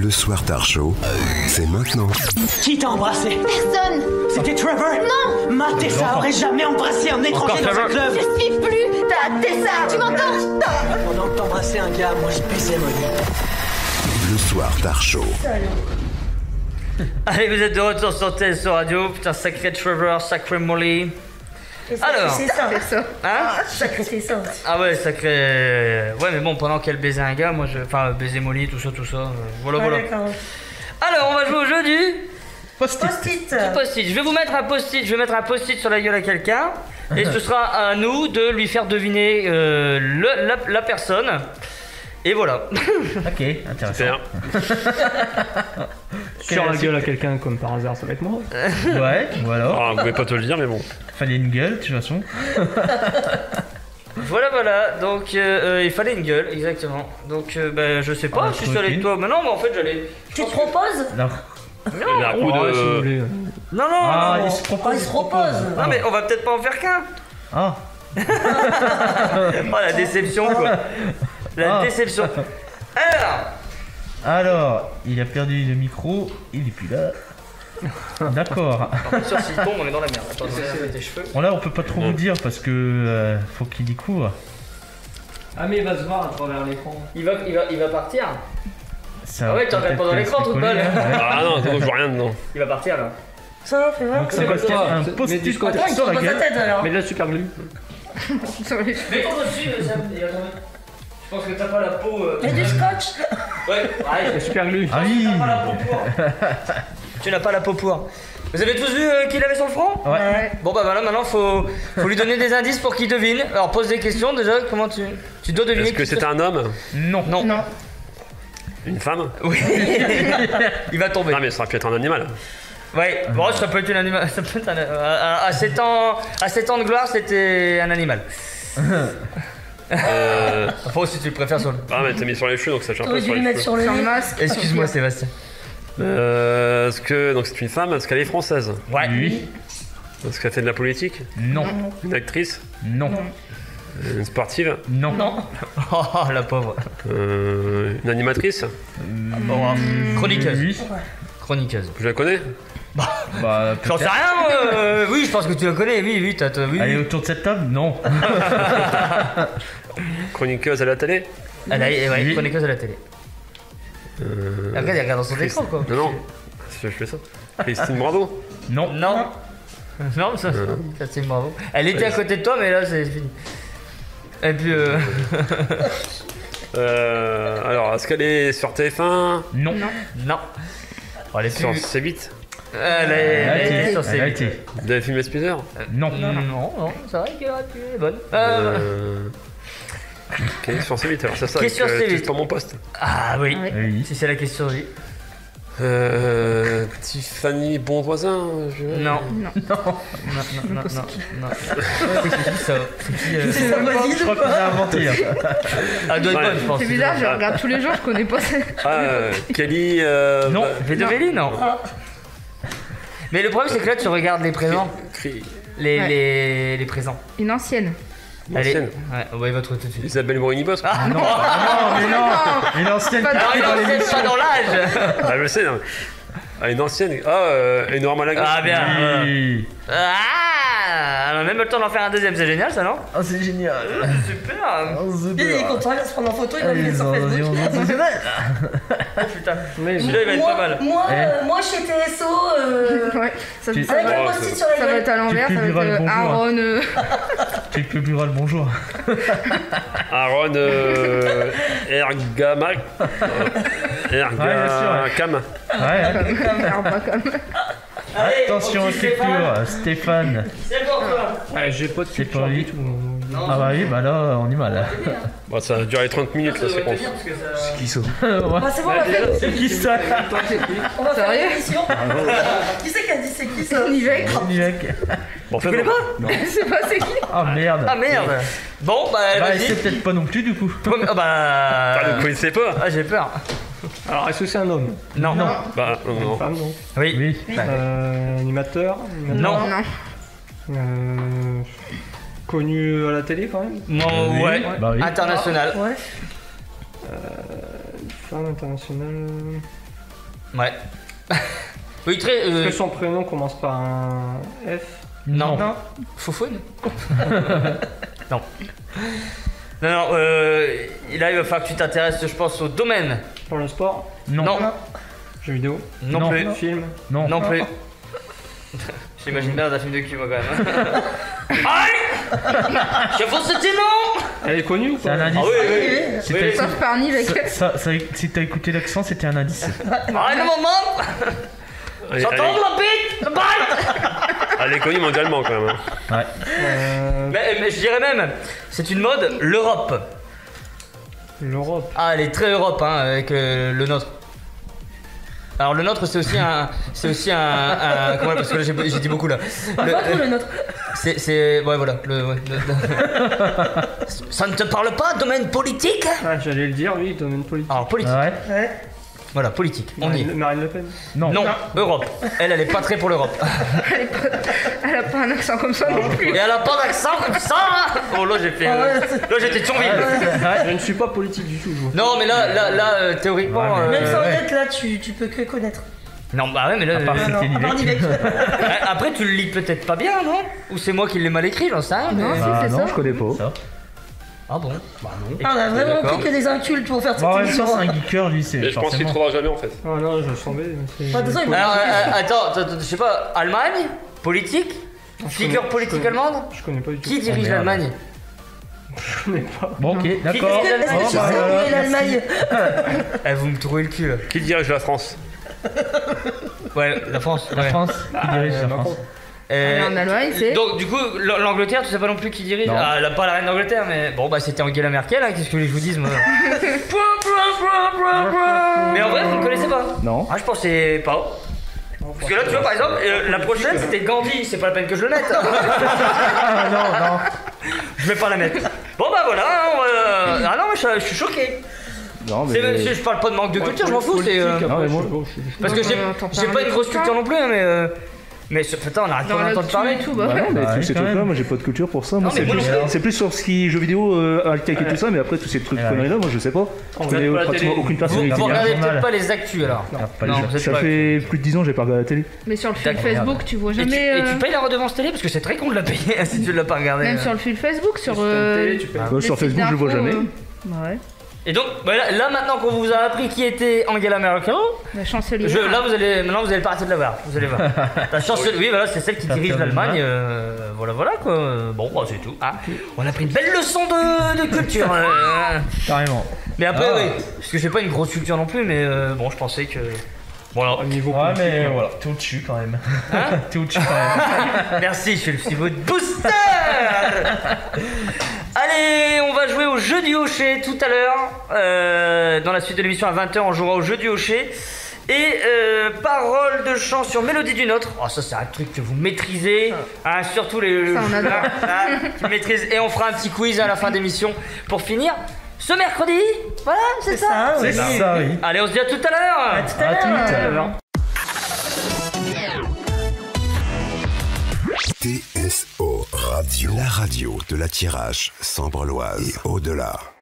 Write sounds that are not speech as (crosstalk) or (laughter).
Le soir tard chaud, c'est maintenant. Qui t'a embrassé Personne C'était Trevor Non Ma Tessa aurait jamais embrassé un étranger dans un club Je suis plus ta Tessa Tu m'entends Pendant que t'embrassais un gars, moi je baisais Molly. Le soir tard chaud. Allez, vous êtes de retour sur TSO Radio. Putain, sacré Trevor, sacré Molly. Alors, C'est ça. C'est ça. hein Sacré, c'est ça. Ah ouais, sacré. Ouais, mais bon, pendant qu'elle baisait un gars, moi je. Enfin, baiser Molly, tout ça, tout ça. euh, Voilà, voilà. Alors, on va jouer au jeu du. Post-it. Post-it. Je vais vous mettre un post-it. Je vais mettre un post-it sur la gueule à quelqu'un. Et ce sera à nous de lui faire deviner euh, le- la, la personne. Et voilà. Ok, intéressant. Super. (laughs) Sur la gueule à quelqu'un comme par hasard, ça va être moi. (laughs) Ouais, ou alors Ah, vous pouvez pas te le dire, mais bon. Fallait une gueule, de toute façon. Voilà, voilà. Donc, euh, euh, il fallait une gueule, exactement. Donc, euh, ben, je sais pas. Ah, je suis sur les tranquille. toits. Mais non, mais en fait, j'allais. Tu te proposes? Non. Il a un coup Ouais, si vous de. voulez. Non, non, Ah, non, il non. se propose. Oh, il se propose. Non, mais on va peut-être pas en faire qu'un. Ah, (laughs) Oh, la déception, quoi. La Ah. déception. (laughs) Alors, alors, il a perdu le micro, il est plus là. D'accord. bien sûr, s'il tombe, on est dans la merde. Attends, je vais laver tes cheveux. Bon là, on peut pas trop vous dire parce que euh, faut qu'il découvre. Ah, mais il va se voir à travers l'écran. Il va, il va, il va partir. Ça Ah ouais, tu regardes dans l'écran, se toute balle. hein. Ah non, je vois rien dedans. Il va partir là. Ça, fais voir. Donc c'est quoi C'est Un c'est- post-it il la gueule. tête alors. Mais de la super glue. Mets ton dessus, attends. Je pense que t'as pas la peau. euh, Mais du scotch (laughs) Ouais, ouais. La super glue. Ah oui Tu n'as pas la peau pour. (laughs) tu n'as pas la peau pour. Vous avez tous vu euh, qu'il avait sur le front Ouais. Ouais. Bon bah voilà, maintenant faut, faut lui donner des indices pour qu'il devine. Alors pose des questions déjà, comment tu... Tu dois deviner Est-ce que c'est un homme Non. Non. Non. Une femme Oui. (laughs) Il va tomber. Non, mais ça aurait pu être un animal. Ouais, bon, ça peut être une animal. Ça peut être un... à, à 7 ans, à 7 ans de gloire, c'était un animal. (laughs) Euh... Enfin, si tu préfères sur le. Ah, mais t'as mis sur les cheveux, donc ça change un peu sur lui les mettre cheveux. sur le le masque. Excuse-moi, Sébastien. Euh, est-ce que donc c'est une femme Est-ce qu'elle est française Ouais. Oui. Est-ce qu'elle fait de la politique Non. Une actrice Non. Une sportive Non. Non. (laughs) Oh, la pauvre. Euh, Une animatrice Bon. Chroniqueuse. Oui. Chroniqueuse. Je la connais Bah, J'en sais rien, euh, oui, je pense que tu la connais, oui, oui, t'as. t'as- oui, Elle est oui. autour de cette table Non. (laughs) (laughs) Chroniqueuse à la télé Elle a, ouais, Oui. chroniqueuse à la télé. euh... Après, il regarde dans son écran, quoi. Non, non. Je fais ça. Christine Bravo Non. Non. Non, ça, ça c'est bravo. Elle était à côté de toi, mais là, c'est fini. Et puis, euh... (laughs) euh, Alors, est-ce qu'elle est sur TF1 Non. non. Oh, elle est Sur plus... C8 Elle est, est sur Elle a ses... été. Vous avez filmé Spider Non. Non, non, non, c'est vrai qu'elle aurait pu être bonne. Euh... Euh... Sur C8 alors c'est ça. Question avec, euh, C8. c'est pas mon poste. Ah oui. Oui. Si c'est la question, oui. Euh, Tiffany Bonvoisin je... Non. Non. (laughs) Non, non, non, non, non. C'est qui ça C'est qui euh... C'est sa voisine Je crois qu'on a inventé. hein. Ah, (laughs) elle doit être Ouais. bonne, je pense. C'est bizarre, je regarde tous les jours, je connais pas ça. Ah, euh, Kelly. Euh, Non. bah, Vedovelli, non. Ah. Mais le problème, c'est que là, tu regardes les présents. Cri- Les, Ouais. les, les présents. Une ancienne. Allez. Ancienne. Ouais, on va y trouver tout de suite. Isabelle Morini-Bosque. Ah non Ah non, mais non. Une ancienne Pas dans les sait pas dans l'âge Ah, je sais. non. Ah, une ancienne. Ah, euh, Énorme Malaga. Ah bien. Oui. Ah On a même le temps d'en faire un deuxième, c'est génial ça, non? Ah, c'est génial. Super Il est content, il va se prendre en photo, il va le mettre sur Facebook. Oh (laughs) putain Mais Celui-là, il va être pas Moi, mal. moi, Eh. euh, moi chez TSO, euh, Ouais, ça, Tu- ça avec va, un Oh, post-it c'est- sur la ça va être à l'envers, ça va être le euh. Aaron. (laughs) Tu publieras le bonjour. (laughs) Aaron euh, Ergamac. Ouais. Ergacam. Ouais. Allez, Attention Stéphane. C'est pour toi Ouais, j'ai pas de C'est culture pas du lui. tout. Ah bah oui, bah là, on y va là. Bon, ça a duré 30 minutes là, c'est bon. Qui ça (laughs) Bah, c'est bon, on va faire, C'est qui ça on va faire Sérieux l'émission. Qui c'est qui a dit c'est qui ça Nivek. Nivek. Bon, fait, connais non. (laughs) pas sais pas c'est qui. Ah merde. Ah merde Bon, bah Bah, vas-y. c'est peut-être pas non plus du coup. Ah Ah, bah... vous connaissez pas Ah, j'ai peur. Alors, est-ce que c'est un homme Non. Non. Bah, non, Une non. femme, non Oui. Oui. Euh, Animateur Non. Non. Euh, connu à la télé quand même Mon, Oui. ouais. Bah oui. International. Ouais. Femme internationale. Ouais. (laughs) oui, très. Est-ce Euh, que son prénom commence par un F? Non. Non. Foufoune? (laughs) Non. Non, non, euh, là il va falloir que tu t'intéresses, je pense, au domaine. Pour le sport? Non. Non, Jeux vidéo? Non, Non. plus. Film? Non. Non plus. (laughs) J'imagine bien dans un film de cul, moi, quand même. Aïe (laughs) Je faut c'était non Elle est connue ou C'est pas un indice. Ah oui, oui. Si Oui, t'as oui. écouté- Sauf Parny avec ça- ça- ça- si t'as écouté l'accent, c'était un indice. Arrête le moment J'entends la bite Le bite elle est connue mondialement quand même. hein. Ouais. Euh, mais, mais je dirais même, c'est une mode, l'Europe. L'Europe. Ah, elle est très Europe, hein, avec euh, le nôtre. Alors le nôtre c'est aussi un, c'est aussi un, un- comment parce que là, j'ai j'ai dit beaucoup là. Le- Pas trop le nôtre. c'est, c'est, ouais voilà. Le, ouais, le- (laughs) Ça ne te parle pas, domaine politique? Ah, j'allais le dire, oui, domaine politique. Alors politique. Ouais. Voilà, politique. On y est. Marine, Le Pen. Non. Non, Europe. Elle, elle est pas très pour l'Europe. (laughs) Elle, est pas- elle a pas un accent comme ça non plus. Et elle a pas d'accent comme ça. hein. Oh là j'ai fait, Ah euh, là j'étais de Thionville. Je ne suis pas politique du tout, je vous. Non mais là, là, là, euh, théoriquement. Ouais, mais- euh, Même sans ouais. être là, tu, tu peux que connaître. Non bah ouais mais là. À part euh, Ah C'était non, à part. Nivek. (laughs) Après tu le lis peut-être pas bien non? Ou c'est moi qui l'ai mal écrit, j'en sais rien. Non, Ah non, ça. je connais pas. Ça. Ah bon Bah non. Ah, on a vraiment pris que des incultes pour faire cette émission. temps, c'est un geeker, lui, c'est je pense qu'il forcément. trouvera jamais en fait. Ah non, je le savais. mais c'est- Enfin, de toute façon, il Alors, faut- euh, euh, attends, attends, attends, je sais pas, Allemagne? Politique? Figure politique je allemande? Je connais pas du tout. Qui dirige merde. l'Allemagne? Je connais pas. Bon, ok, d'accord. Est-ce que, est-ce que Bon, tu bah, sais voilà, où est merci. l'Allemagne (laughs) Eh, vous me trouvez le cul là. Qui dirige la France? Ouais, la France. La ouais. France, qui dirige la Macron. France Euh, En Allemagne, c'est. donc du coup, l'Angleterre, tu sais pas non plus qui dirige Non. Ah, pas la reine d'Angleterre, mais bon bah c'était Angela Merkel, hein, qu'est-ce que je vous dise moi (laughs) Mais en vrai, vous ne connaissez pas Non. Ah, je pensais pas. Parce que là, tu vois, par exemple, euh, la prochaine c'était Gandhi, c'est pas la peine que je le mette. Ah (laughs) non, non. je vais pas la mettre. Bon bah voilà, hein, on va- ah non, mais je, je suis choqué. Non, même- je, je parle pas de manque de culture, je m'en fous, c'est. euh, Non, mais moi- Parce que j'ai Euh, pas une grosse culture non plus, hein, mais. Mais ce- putain, on arrête pas d'entendre parler. et tout, bah Bah ouais. non, mais Bah tous oui, ces trucs-là, moi j'ai pas de culture pour ça. Moi, Non, mais c'est plus, c'est sur ce qui est jeux vidéo, euh, et tout ça, mais après tous ces trucs ouais. conneries-là, moi je sais pas. Je connais regarde pas la pratiquement aucune Vous, personne vous regardez peut-être pas les actus alors. Ah, Ça fait plus de 10 ans que j'ai pas regardé la télé. Mais sur le fil. Facebook, tu vois jamais. et tu euh, payes la redevance télé parce que c'est très con de la payer (laughs) si tu l'as pas regardé. Même euh. sur le fil Facebook, sur. Sur euh. Bah, Facebook, je le vois jamais. ouais. Et donc, bah, là, là, maintenant qu'on vous a appris qui était Angela Merkel, La chancelière. je, là vous allez, maintenant vous allez pas arrêter de la voir. Vous allez voir. (laughs) La chancelière, oui, voilà, c'est celle qui dirige l'Allemagne. euh, voilà, voilà quoi. Bon, bah, c'est tout. Ah, on a pris une belle leçon de, de culture. euh. (laughs) Carrément. Mais après, Ah. oui, parce que j'ai pas une grosse culture non plus, mais euh, bon, je pensais que. Voilà. Au niveau Ouais, mais hein. voilà, t'es au-dessus quand même. Hein (laughs) T'es au-dessus quand même. Merci, je suis le petit votre booster Allez, on va jouer au jeu du hocher tout à l'heure. Euh, dans la suite de l'émission à 20h, on jouera au jeu du hocher. Et euh, paroles de chant sur Mélodie du Nôtre. Oh, ça, c'est un truc que vous maîtrisez. Hein, surtout les. Ça, on adore. Hein, (laughs) tu maîtrises. Et on fera un petit quiz à la fin d'émission pour finir ce mercredi. Voilà, c'est C'est ça. ça, oui. C'est ça, oui. Allez, on se dit à tout à l'heure. À tout À l'heure. Radio, la radio de la tirage sambre-loise et au-delà.